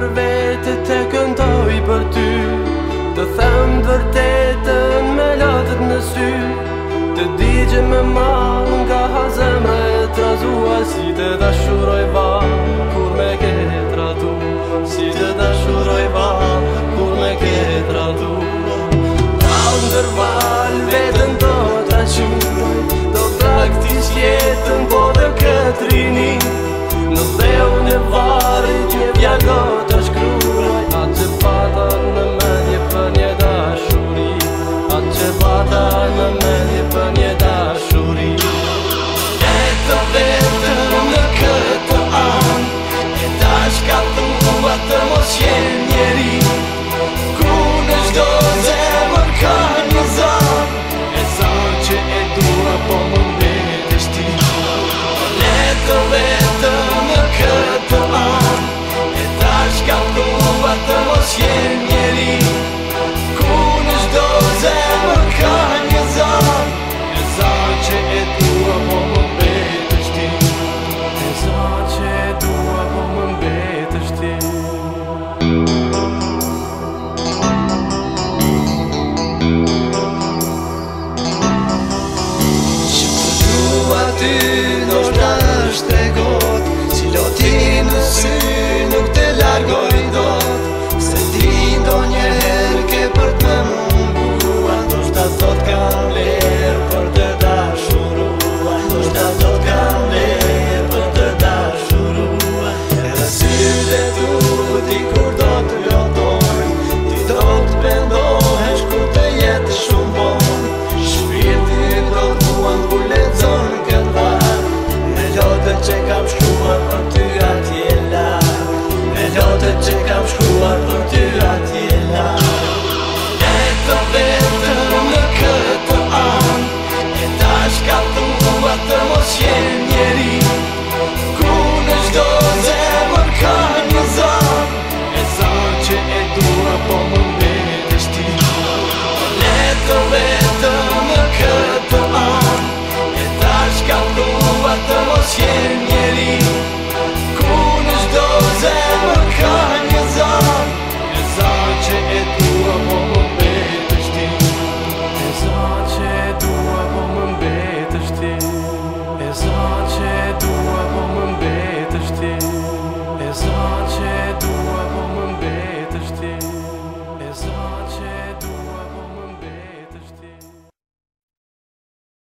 never të mos qenë njeri Ku në gjdo zemër ka një zanë E zanë që e dua po më mbetë shtinë Letë 千页里